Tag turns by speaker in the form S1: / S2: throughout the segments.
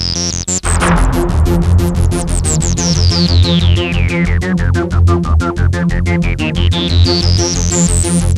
S1: Thank you.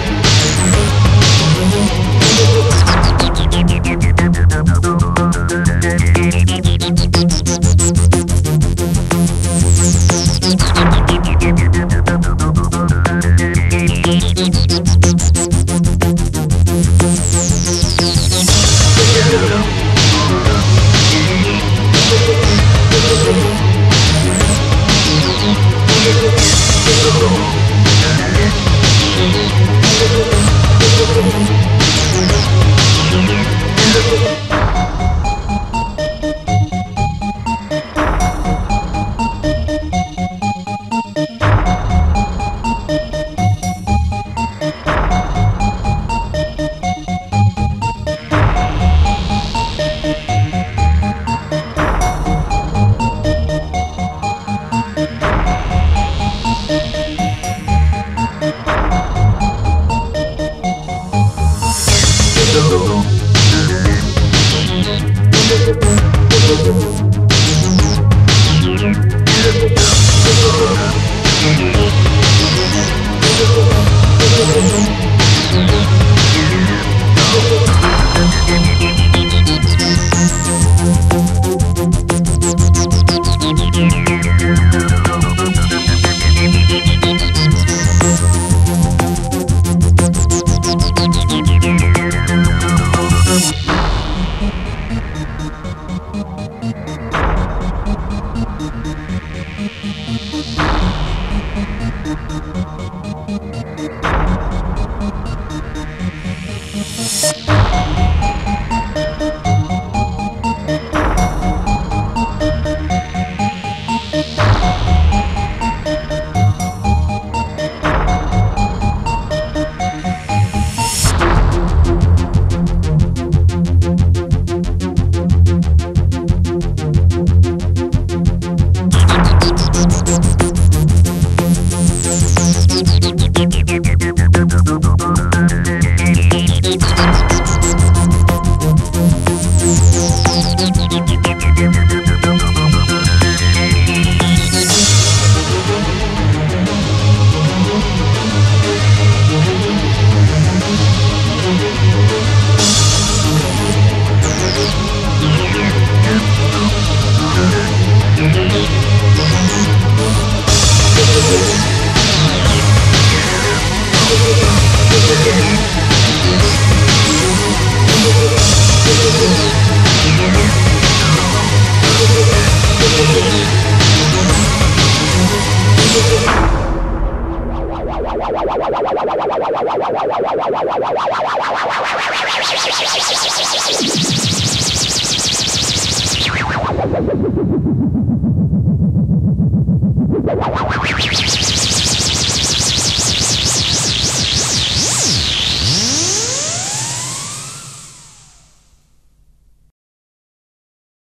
S1: Thank you.
S2: Oh,